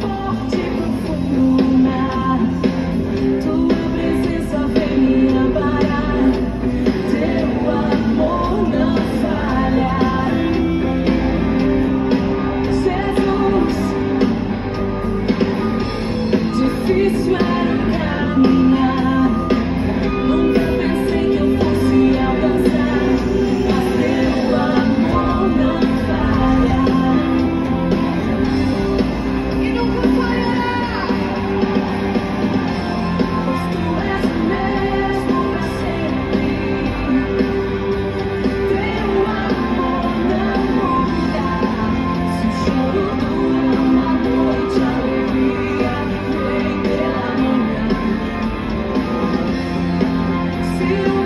不 you.